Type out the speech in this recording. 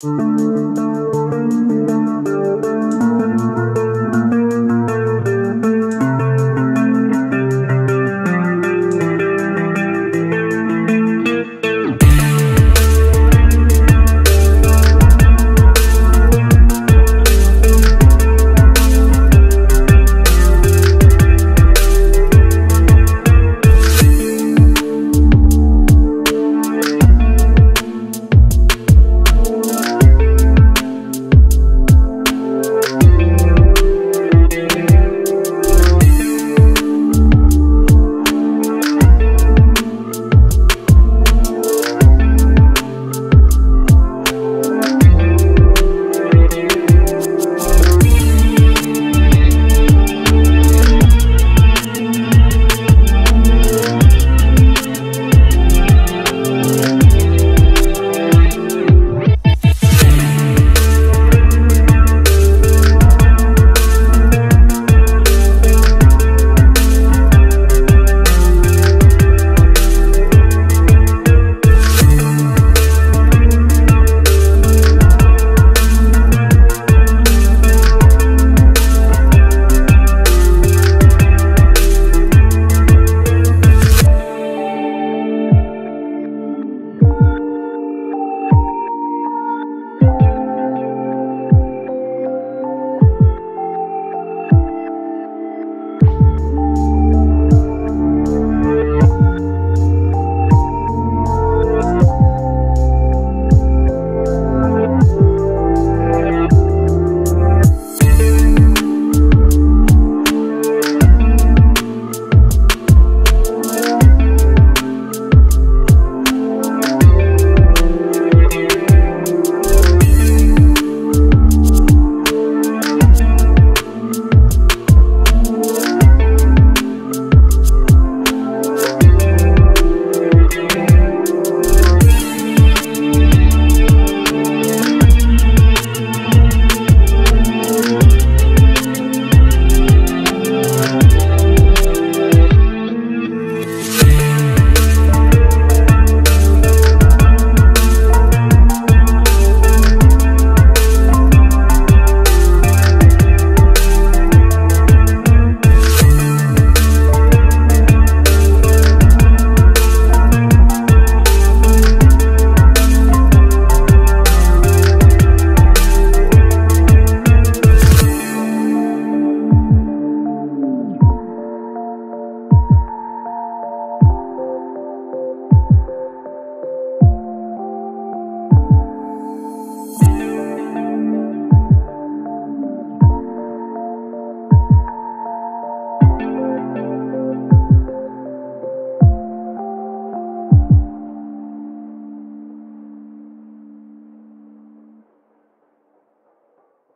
Música